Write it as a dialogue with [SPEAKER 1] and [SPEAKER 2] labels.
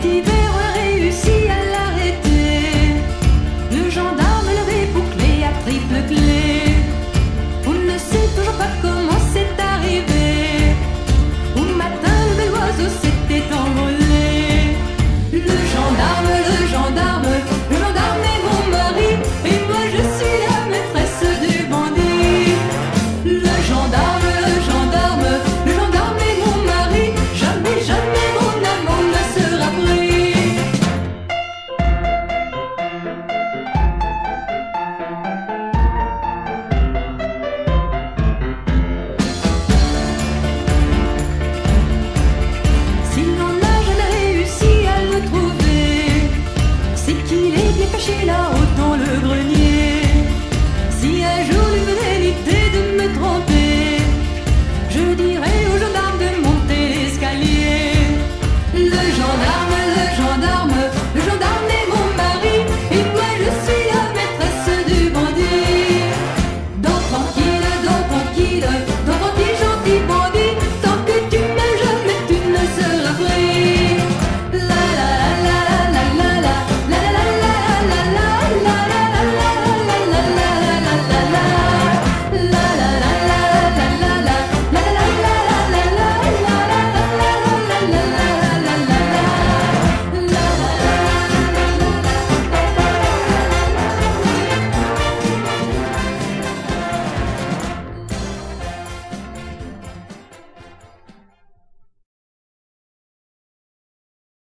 [SPEAKER 1] Activez qu'il est bien caché là-haut dans le grenier. Si un jour lui venait